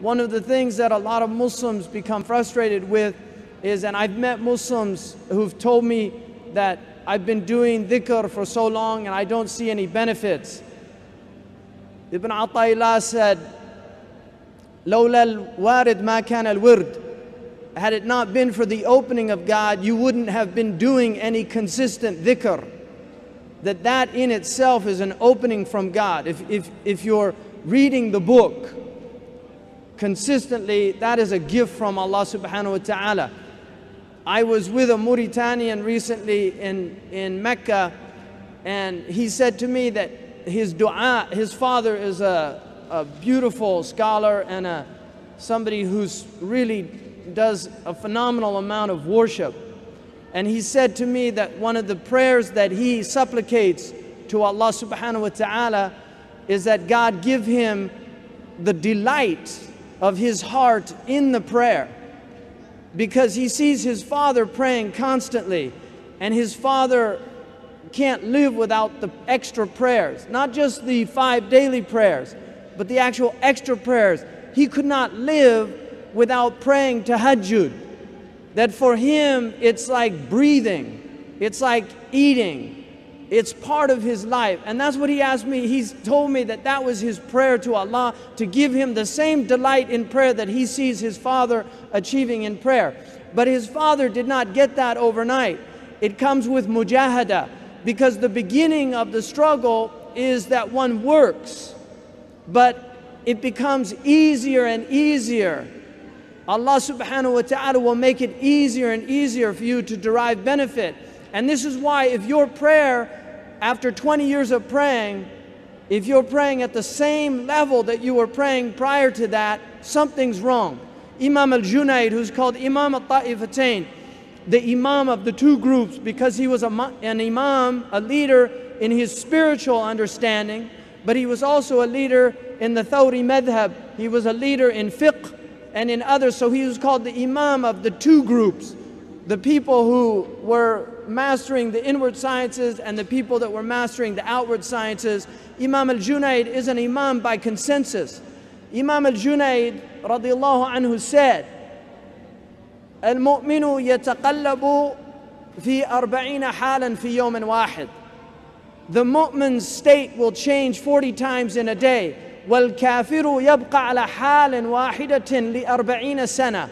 One of the things that a lot of Muslims become frustrated with is, and I've met Muslims who've told me that I've been doing dhikr for so long and I don't see any benefits. Ibn Ata'illah said, لولا الوارد ما al-wird." had it not been for the opening of God, you wouldn't have been doing any consistent dhikr. That that in itself is an opening from God. If, if, if you're reading the book, consistently, that is a gift from Allah subhanahu wa ta'ala. I was with a Mauritanian recently in, in Mecca, and he said to me that his dua, his father is a, a beautiful scholar and a, somebody who's really does a phenomenal amount of worship. And he said to me that one of the prayers that he supplicates to Allah subhanahu wa ta'ala is that God give him the delight of his heart in the prayer. Because he sees his father praying constantly, and his father can't live without the extra prayers, not just the five daily prayers, but the actual extra prayers. He could not live without praying to tahajjud. That for him, it's like breathing, it's like eating, it's part of his life. And that's what he asked me. He's told me that that was his prayer to Allah to give him the same delight in prayer that he sees his father achieving in prayer. But his father did not get that overnight. It comes with mujahada because the beginning of the struggle is that one works, but it becomes easier and easier Allah subhanahu wa ta'ala will make it easier and easier for you to derive benefit. And this is why if your prayer, after 20 years of praying, if you're praying at the same level that you were praying prior to that, something's wrong. Imam al-Junaid, who's called Imam al-Ta'ifatain, the Imam of the two groups, because he was a, an Imam, a leader in his spiritual understanding, but he was also a leader in the Thawri madhab. He was a leader in fiqh, and in others. So he was called the Imam of the two groups the people who were mastering the inward sciences and the people that were mastering the outward sciences. Imam al Junaid is an Imam by consensus. Imam al Junaid radiallahu anhu said, المؤمن يتقلب في أربعين حالا في يوم واحد. The mu'min's state will change 40 times in a day. والكافر يبقى على حال واحدة لأربعين سنة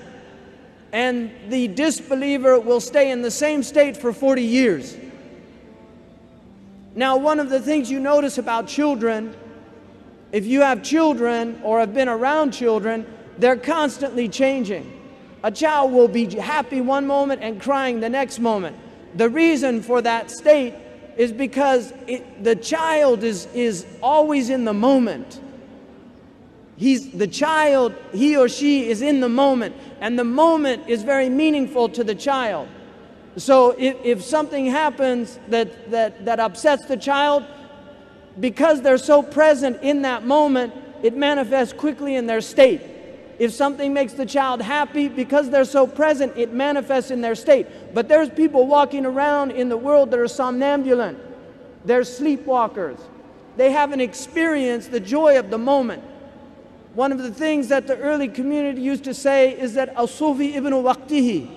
and the disbeliever will stay in the same state for 40 years. Now, one of the things you notice about children, if you have children or have been around children, they're constantly changing. A child will be happy one moment and crying the next moment. The reason for that state is because it, the child is, is always in the moment. He's the child, he or she is in the moment, and the moment is very meaningful to the child. So if, if something happens that, that, that upsets the child, because they're so present in that moment, it manifests quickly in their state. If something makes the child happy, because they're so present, it manifests in their state. But there's people walking around in the world that are somnambulant. They're sleepwalkers. They haven't experienced the joy of the moment. One of the things that the early community used to say is that al-Sufi ibn waqtihi,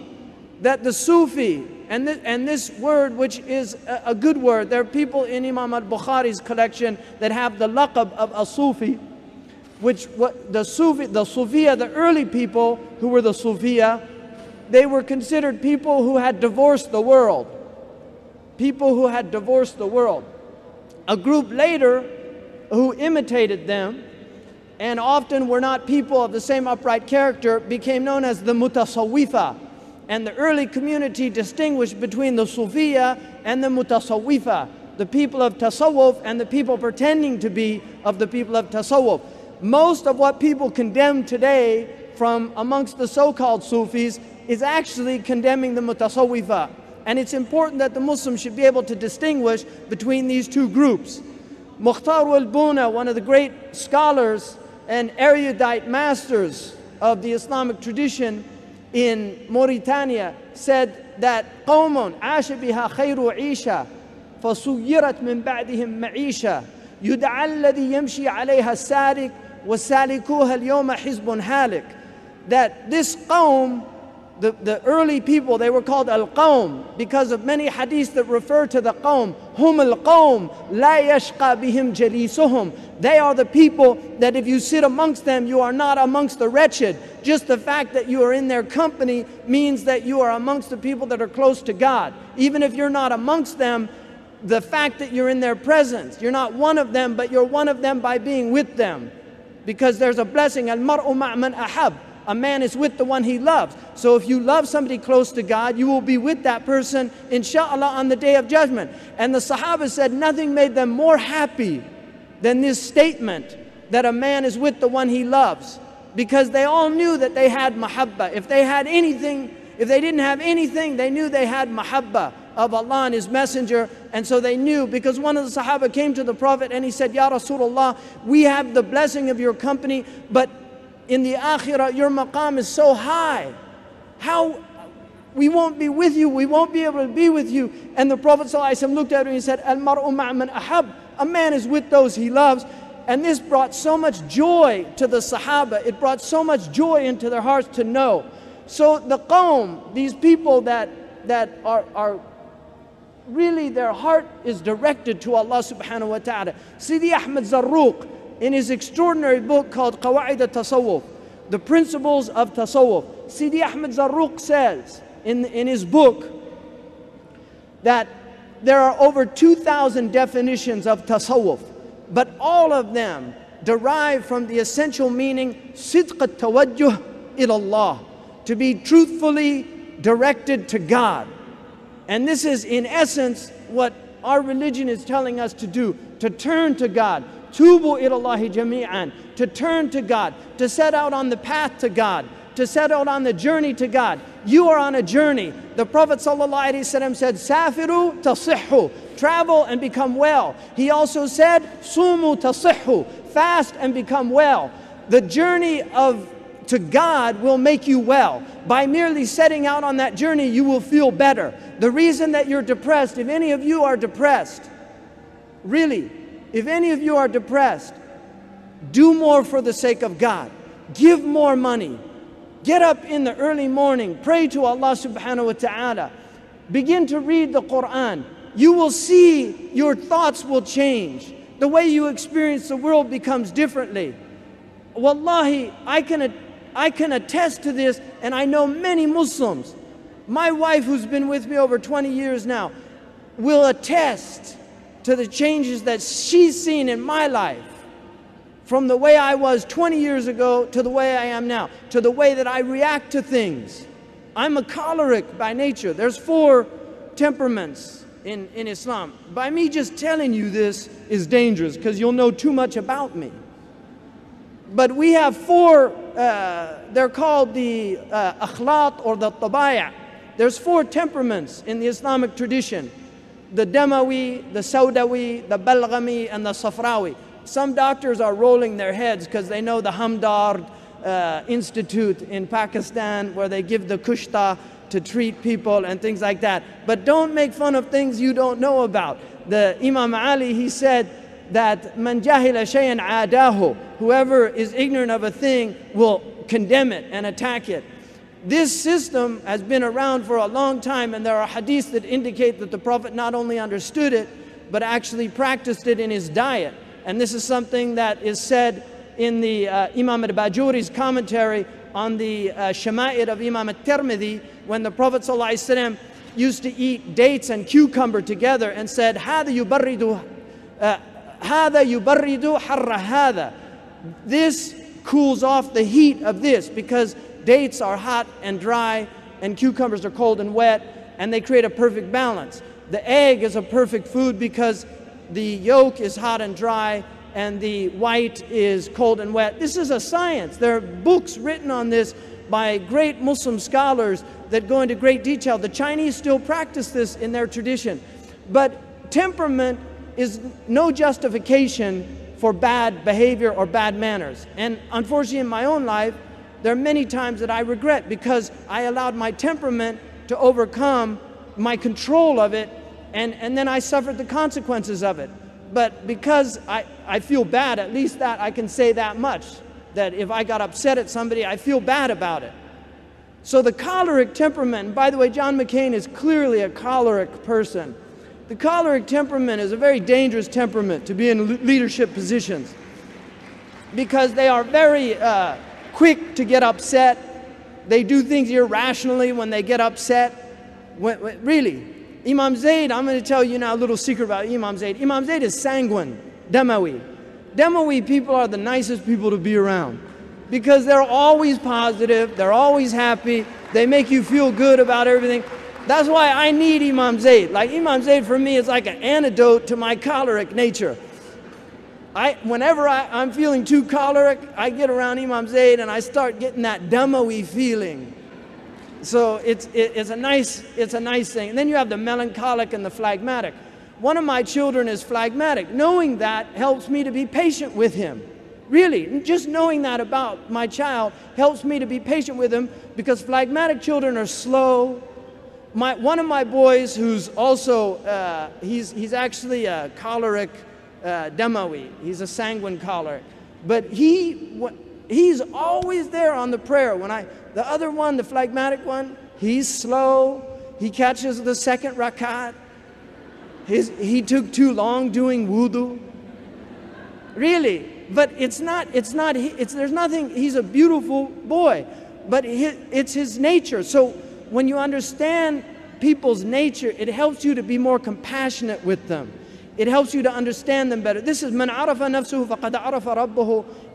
that the Sufi, and, th and this word, which is a, a, good word, there are people in Imam al-Bukhari's collection that have the laqab of al-Sufi, which what, the Sufi, the Sufiya, the early people who were the Sufiya, they were considered people who had divorced the world. People who had divorced the world. A group later who imitated them and often were not people of the same upright character, became known as the mutasawwifa. And the early community distinguished between the Sufiya and the mutasawwifa, the people of tasawwuf and the people pretending to be of the people of tasawwuf. Most of what people condemn today from amongst the so-called Sufis is actually condemning the mutasawwifa. And it's important that the Muslims should be able to distinguish between these two groups. Mukhtar al-Buna, one of the great scholars and erudite masters of the Islamic tradition in Mauritania said that قوم عاش بها خير عيشة فصيرت من بعدهم معيشة يدعى الذي يمشي عليها السارق وَسَالِكُوهَا الْيَوْمَ حِزْبٌ هَالِكٌ That this qawm, the, the early people, they were called al-qawm because of many hadiths that refer to the qawm. Hum al-qawm, la yashqa bihim jalisuhum. They are the people that if you sit amongst them, you are not amongst the wretched. Just the fact that you are in their company means that you are amongst the people that are close to God. Even if you're not amongst them, the fact that you're in their presence, you're not one of them, but you're one of them by being with them. Because there's a blessing, al-mar'u ma'man ahab. A man is with the one he loves. So if you love somebody close to God, you will be with that person, inshallah, on the day of judgment. And the Sahaba said nothing made them more happy than this statement that a man is with the one he loves. Because they all knew that they had mahabba. If they had anything, if they didn't have anything, they knew they had mahabba of Allah and His Messenger. And so they knew because one of the Sahaba came to the Prophet and he said, Ya Rasulullah, we have the blessing of your company, but in the akhirah, your maqam is so high. How we won't be with you, we won't be able to be with you. And the Prophet ﷺ looked at him and he said, Al mar'u ma'man ahab. A man is with those he loves. And this brought so much joy to the Sahaba. It brought so much joy into their hearts to know. So the Qawm, these people that, that are, are really their heart is directed to Allah subhanahu wa ta'ala. Sidi Ahmed Zarruq, in his extraordinary book called Qawa'id al-Tasawwuf, the principles of Tasawwuf. Sidi Ahmed Zarruq says in, in his book that there are over 2,000 definitions of Tasawwuf, but all of them derive from the essential meaning sidq al-tawajjuh ilallah, to be truthfully directed to God. And this is in essence what our religion is telling us to do, to turn to God, Tubu ilallahi jami'an, to turn to God, to set out on the path to God, to set out on the journey to God. You are on a journey. The Prophet ﷺ said, Safiru tasihhu, travel and become well. He also said, Sumu tasihhu, fast and become well. The journey of to God will make you well. By merely setting out on that journey, you will feel better. The reason that you're depressed, if any of you are depressed, really, if any of you are depressed, do more for the sake of God. Give more money. Get up in the early morning. Pray to Allah subhanahu wa ta'ala. Begin to read the Quran. You will see your thoughts will change. The way you experience the world becomes differently. Wallahi, I can, I can attest to this, and I know many Muslims. My wife, who's been with me over 20 years now, will attest to the changes that she's seen in my life from the way I was 20 years ago to the way I am now, to the way that I react to things. I'm a choleric by nature. There's four temperaments in, in Islam. By me just telling you this is dangerous because you'll know too much about me. But we have four, uh, they're called the uh, akhlat or the tabaya. There's four temperaments in the Islamic tradition the Damawi, the Saudawi, the Balghami, and the Safrawi. Some doctors are rolling their heads because they know the Hamdard uh, Institute in Pakistan where they give the kushta to treat people and things like that. But don't make fun of things you don't know about. The Imam Ali, he said that man jahila shay'an adahu, whoever is ignorant of a thing will condemn it and attack it this system has been around for a long time, and there are hadiths that indicate that the Prophet not only understood it, but actually practiced it in his diet. And this is something that is said in the uh, Imam al-Bajuri's commentary on the uh, Shama'il of Imam al-Tirmidhi, when the Prophet ﷺ used to eat dates and cucumber together and said, هَذَا يُبَرِّدُ, uh, هذا يبرد حَرَّ هَذَا This cools off the heat of this because dates are hot and dry, and cucumbers are cold and wet, and they create a perfect balance. The egg is a perfect food because the yolk is hot and dry, and the white is cold and wet. This is a science. There are books written on this by great Muslim scholars that go into great detail. The Chinese still practice this in their tradition. But temperament is no justification for bad behavior or bad manners. And unfortunately, in my own life, there are many times that I regret because I allowed my temperament to overcome my control of it, and, and then I suffered the consequences of it. but because I, I feel bad, at least that I can say that much. That if I got upset at somebody, I feel bad about it. So the choleric temperament, by the way, John McCain is clearly a choleric person. The choleric temperament is a very dangerous temperament to be in leadership positions because they are very uh, quick to get upset. They do things irrationally when they get upset. When, when, really, Imam Zayd, I'm going to tell you now a little secret about Imam Zayd. Imam Zayd is sanguine, Demawi. Demawi people are the nicest people to be around because they're always positive, they're always happy, they make you feel good about everything. That's why I need Imam Zayd. Like Imam Zayd for me is like an antidote to my choleric nature. I, whenever I, am feeling too choleric, I get around Imam Zayd and I start getting that Demawi feeling. So it's, it, it's, a nice, it's a nice thing. And then you have the melancholic and the phlegmatic. One of my children is phlegmatic. Knowing that helps me to be patient with him. Really, just knowing that about my child helps me to be patient with him because phlegmatic children are slow. My, one of my boys, who's also, uh, he's, he's actually a choleric uh, he's a sanguine choleric, but he, he's always there on the prayer. When I, the other one, the phlegmatic one, he's slow. He catches the second rakat. His, he took too long doing wudu. Really, but it's not, it's not, it's, there's nothing, he's a beautiful boy, but it's his nature. So when you understand people's nature, it helps you to be more compassionate with them. It helps you to understand them better. This is.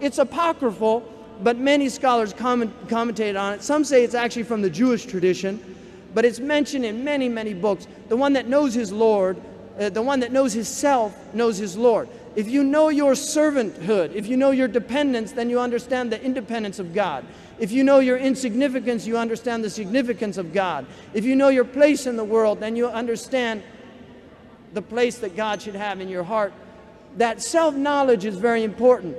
It's apocryphal, but many scholars comment, commentate on it. Some say it's actually from the Jewish tradition, but it's mentioned in many, many books. The one that knows his Lord, uh, the one that knows his self, knows his Lord. If you know your servanthood, if you know your dependence, then you understand the independence of God. If you know your insignificance, you understand the significance of God. If you know your place in the world, then you understand the place that God should have in your heart. That self knowledge is very important.